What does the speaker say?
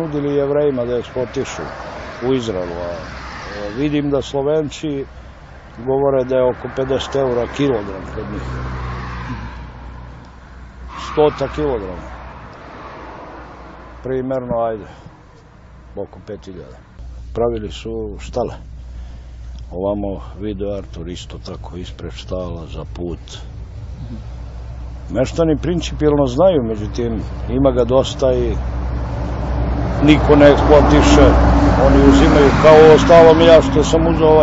Nudili jevrejima da eksportišu u Izraelu, a e, vidim da Slovenci govore da je oko 50 eura kilogram kod njih. Stota kilograma. Primerno, ajde, oko 5000. Pravili su štale. Ovamo video Artur isto tako ispred štala za put. Meštani principijalno znaju, međutim ima ga dosta i niko ne eksploatiše. Oni uzimaju kao ostalo mi ja što sam uzao ovaj